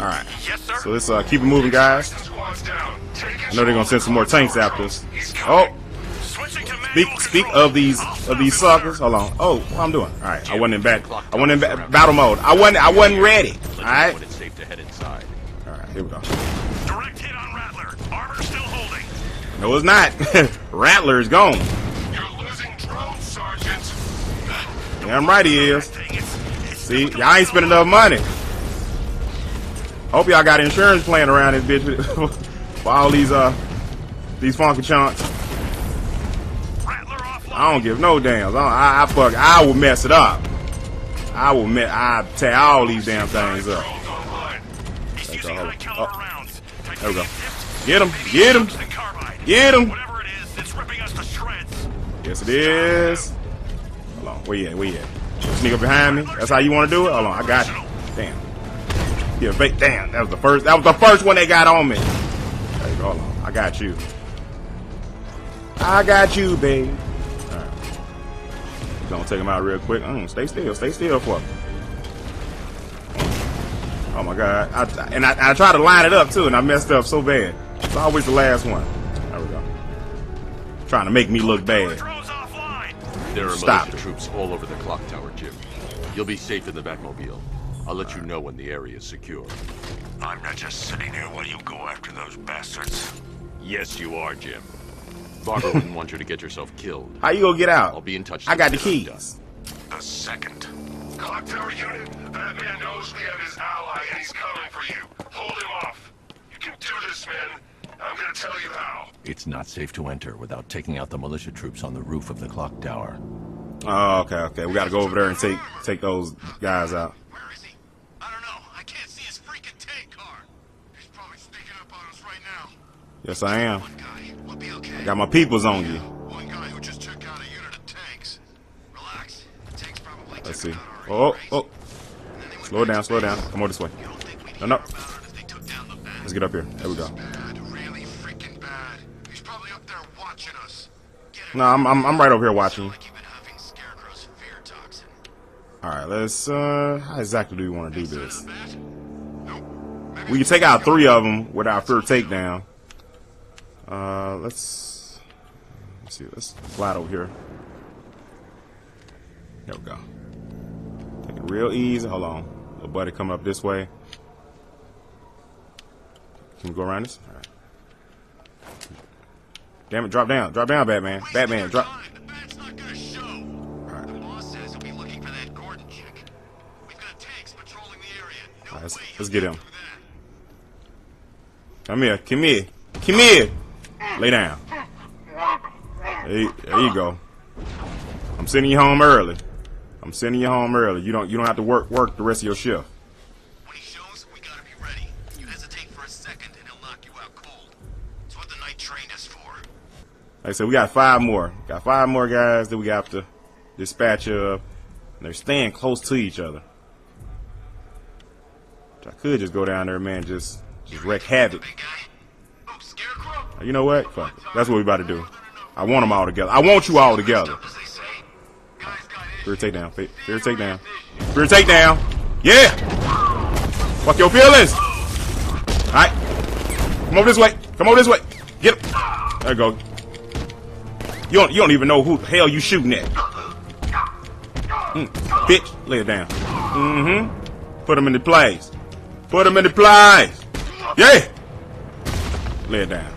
Alright. Yes, sir. So let's uh, keep it moving, guys. Squads down. Take I know they're gonna send some more tanks after us. Oh, speak speak of these of these suckers. Hold on. Oh, what I'm doing? All right, I wasn't in back. I wasn't in ba- battle mode. I wasn't. I wasn't ready. All Let you know right. when it's safe to head inside. All right. Here we go. Direct hit on Rattler. Armor still holding. No, it's not. Rattler is gone. You're losing drones, Sergeant. Damn right he is. Thing is, it's See, y'all ain't spending enough money. Hope y'all got insurance playing around this bitch for all these uh these funky chunks. I don't give no damns. I, I, I fuck. I will mess it up. I will mess. I tear all these damn things up. Oh. There we go. Get him. Get him. Get him. Yes, it is. Hold on. Where you at? Where you at? Sneak up behind me. That's how you want to do it. Hold on. I got you. Damn. Yeah, fake. Damn. That was the first. That was the first one they got on me. There you go. Hold on. I got you. I got you, babe. All right. Gonna take him out real quick. Mm, stay still. Stay still for me. Oh my god. I, and I, I tried to line it up too, and I messed up so bad. It's always the last one. There we go. Trying to make me look bad. Drones offline. There are Stop militia troops all over the clock tower, Jim. You'll be safe in the Batmobile. I'll let you know when the area is secure. I'm not just sitting here while you go after those bastards. Yes, you are, Jim. Barbara wouldn't want you to get yourself killed. How you gonna get out? I'll be in touch. I got the as soon keys. The second. Clock tower unit. That man knows we have his ally and he's coming for you. Hold him off. You can do this, man. I'm gonna tell you how. It's not safe to enter without taking out the militia troops on the roof of the clock tower. Oh, okay, okay. We gotta go over there and take take those guys out. Where is he? I don't know. I can't see his freaking tank car. He's probably sneaking up on us right now. Yes, I am. One guy. We'll be okay. Got my peoples on you. One guy who just took out a unit of tanks. Relax. The tanks probably Let's see. Oh, oh. And then they went Slow down, slow down. Come over this way. You don't think we'd No, no. hear about it if they took down the bat? Let's get up here. There we go. Really freaking bad. He's probably up there watching us. No, I'm I'm, I'm right over here watching. you. like you've been huffing Scarecrow's fear toxin. All right, let's. uh How exactly do we want to do this? We can take out three of them with our first takedown. Uh, let's. Let's see. Let's flat over here. There we go. Take it real easy. Hold on. Little buddy coming up this way. Can we go around this? All right. Damn it! Drop down! Drop down, Batman! Batman! Drop. time. The bat's not gonna show. Right. boss says he'll be looking for that Gordon chick. We've got tanks patrolling the area. All right, let's- let's get him. Come here. Come here. Come here. Lay down. There, there you go. I'm sending you home early. I'm sending you home early. You don't you don't have to work work the rest of your shift. When he shows, we gotta be ready. You hesitate for a second and he'll knock you out cold. It's what the Knight trained us for. Like I said, we got five more. Got five more guys that we have to dispatch of. And they're staying close to each other. I could just go down there, man, just just wreak havoc. You know what? Fuck it. That's what we about to do. I want them all together. I want you all together. Fear takedown. Fe- Fear takedown. Fear takedown. Yeah. Fuck your feelings. All right. Come over this way. Come over this way. Get him. There you go. You don't. You don't even know who the hell you shooting at. Mm, bitch, lay it down. Mm-hmm. Put him into place. Put him the place. Yeah. Lay it down.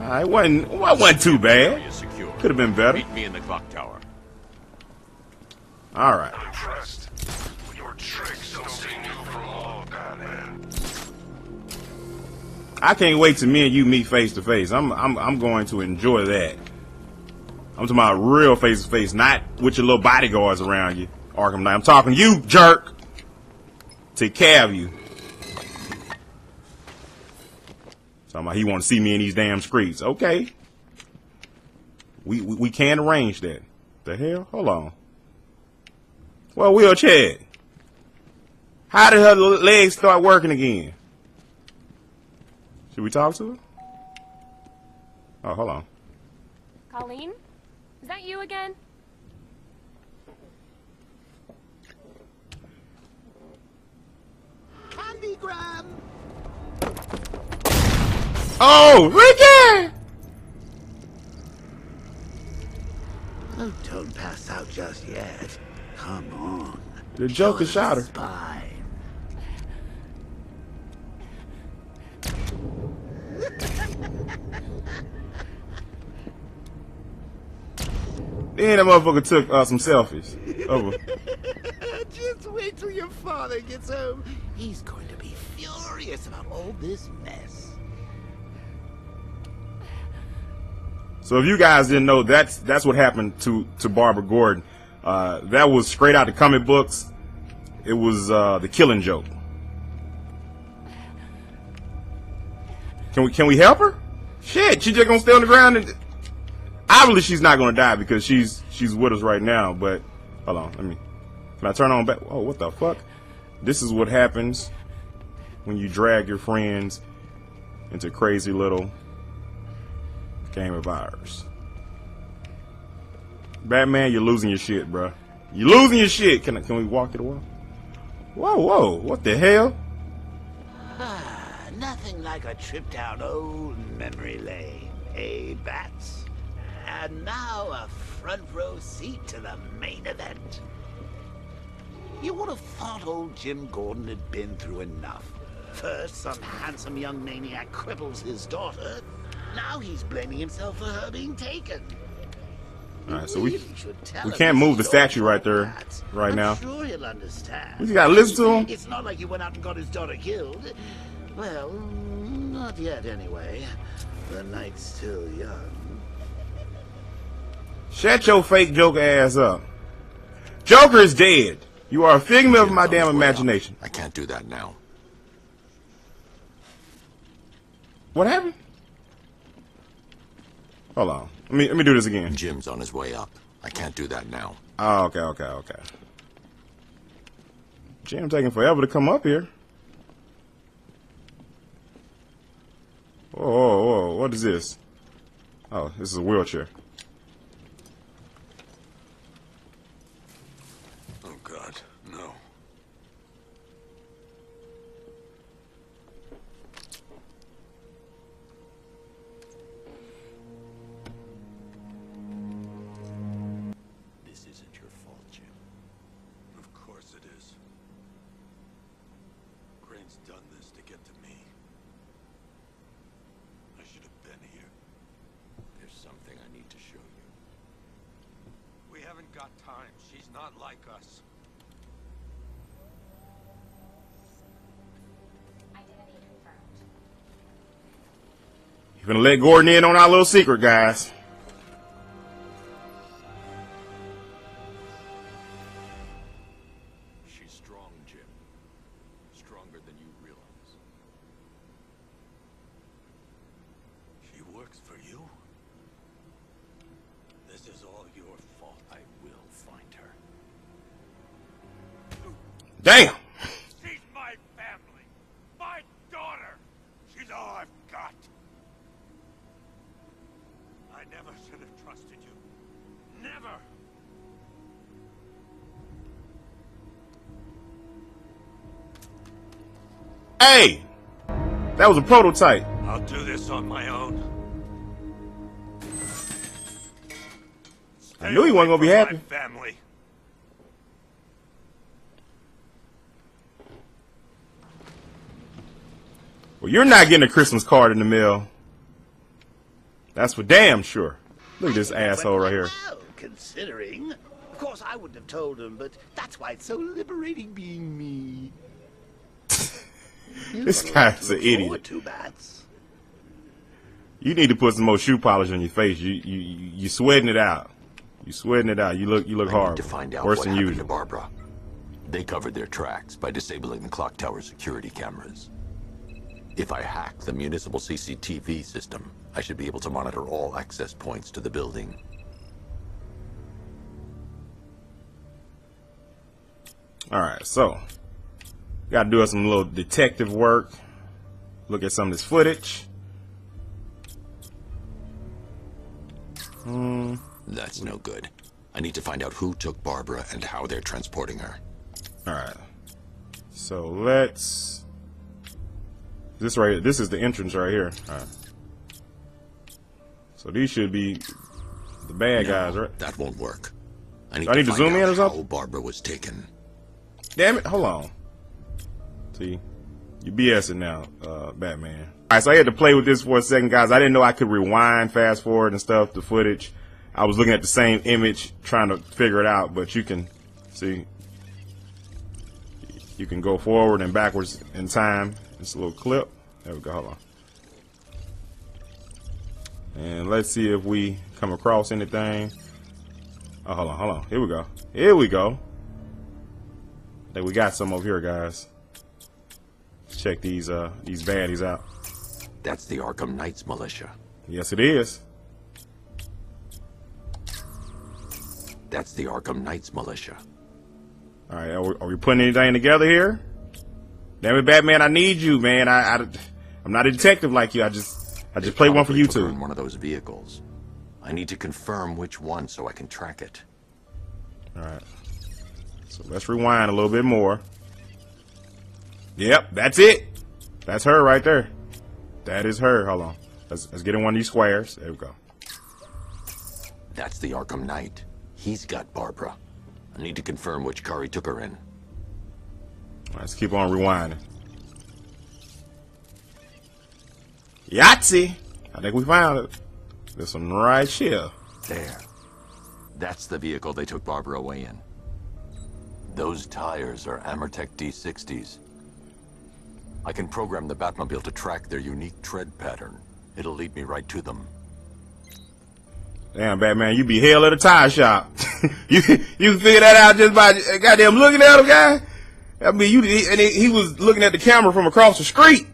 All right, wasn't wasn't too bad. Area is secure. Could have been better. Meet me in the clock tower. All right. Impressed. But your tricks don't seem new for long, Batman. I can't wait to me and you meet face to face. I'm I'm I'm going to enjoy that. I'm talking about real face to face, not with your little bodyguards around you, Arkham Knight. I'm talking you, jerk. Take care of you. Talking about he want to see me in these damn streets. Okay. We, we we can arrange that. The hell? Hold on. Well, wheelchair. How did her legs start working again? Should we talk to her? Oh, hold on. Colleen? Is that you again? Oh, Ricky! Oh, don't pass out just yet. Come on. The Joker shot her. Spine. Then that motherfucker took uh, some selfies. Over. Just wait till your father gets home. He's going to be furious about all this mess. So if you guys didn't know, that's that's what happened to to Barbara Gordon. Uh, that was straight out the comic books. It was uh, the Killing Joke. Can we can we help her? Shit, she just gonna stay on the ground and obviously she's not gonna die because she's she's with us right now. But hold on, let me. Can I turn on back? Oh, what the fuck? This is what happens when you drag your friends into crazy little game of ours. Batman, you're losing your shit, bro. You're losing your shit. Can I, can we walk it away? Whoa, whoa, what the hell? Ah, nothing like a trip down old memory lane, eh, Bats? And now a front row seat to the main event. You would have thought old Jim Gordon had been through enough. First, some handsome young maniac cripples his daughter. Now he's blaming himself for her being taken. All right, so we really should tell we can't move the statue right there, fault, Bats. right I'm now. sure he'll understand. We just gotta listen to him. It's not like he went out and got his daughter killed. Well, not yet anyway. The night's still young. Shut your fake Joker ass up. Joker is dead. You are a figment of my damn his way up. imagination. I can't do that now. What happened? Hold on. Let me let me do this again. Jim's on his way up. I can't do that now. Oh, okay, okay, okay. Jim taking forever to come up here. Whoa, whoa, whoa, what is this? Oh, this is a wheelchair. Crane's done this to get to me. I should have been here. There's something I need to show you. We haven't got time. She's not like us. Identity confirmed. You gonna let Gordon in on our little secret, guys. Damn! She's my family. My daughter. She's all I've got. I never should have trusted you. Never. Hey! That was a prototype. I'll do this on my own. I knew he wasn't gonna be happy. my Family. Well, you're not getting a Christmas card in the mail. That's for damn sure. Look at this I think it asshole right here. Well, considering. Of course, I wouldn't have told him, but that's why it's so liberating being me. This got a lot guy's an idiot. forward to, Bats. You need to put some more shoe polish on your face. You you you you sweating it out. You sweating it out. You look you look I hard. to find out Worse what than happened usual. to Barbara. They covered their tracks by disabling the clock tower security cameras. If I hack the municipal CCTV system, I should be able to monitor all access points to the building. All right, so got to do some little detective work. Look at some of this footage. Hmm. That's no good. I need to find out who took Barbara and how they're transporting her. All right. So let's. This right. This is the entrance right here. Right. So these should be the bad No, guys, right? That won't work. I need, I need to find zoom in or something? How Barbara was taken. Damn it! Hold on. See, you BSing now, uh, Batman. All right, so I had to play with this for a second, guys. I didn't know I could rewind, fast forward, and stuff. The footage. I was looking at the same image, trying to figure it out, but you can see. You can go forward and backwards in time. A little clip. There we go. Hold on. And let's see if we come across anything. Oh, hold on, hold on. Here we go. Here we go. I think we got some over here, guys. Check these uh these baddies out. That's the Arkham Knights militia. Yes, it is. That's the Arkham Knights militia. All right, are we, are we putting anything together here? Damn it, Batman! I need you, man. I, I I'm not a detective like you. I just I just play one for you two. In one of those vehicles. I need to confirm which one so I can track it. All right. So let's rewind a little bit more. Yep, that's it. That's her right there. That is her. Hold on. Let's let's get in one of these squares. There we go. That's the Arkham Knight. He's got Barbara. I need to confirm which car he took her in. Let's keep on rewinding. Yahtzee! I think we found it. There's some right here. There. That's the vehicle they took Barbara away in. Those tires are Amertek D60s. I can program the Batmobile to track their unique tread pattern. It'll lead me right to them. Damn, Batman, you be hell at a tire shop. you you figure that out just by goddamn looking at him, guy. I mean, you he, and he, he was looking at the camera from across the street.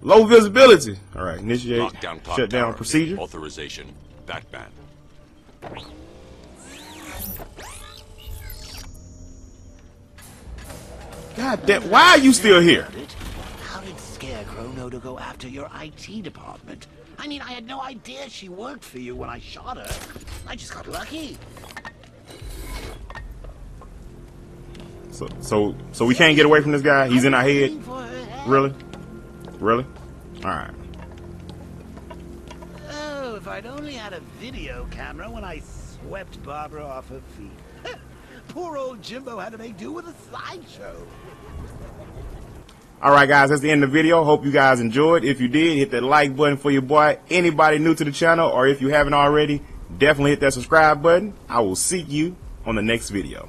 Low visibility. All right, initiate Lockdown clock shut down tower. procedure. Authorization. Batman. God damn, why are you still here? How did Scarecrow know to go after your IT department? I mean, I had no idea she worked for you when I shot her. I just got lucky. So so so we can't get away from this guy. He's in our head. Waiting for her head. Really? Really? All right. Oh, if I'd only had a video camera when I swept Barbara off her feet. Poor old Jimbo had to make do with a slideshow. All right, guys, that's the end of the video. Hope you guys enjoyed. If you did, hit that like button for your boy. Anybody new to the channel, or if you haven't already, definitely hit that subscribe button. I will see you on the next video.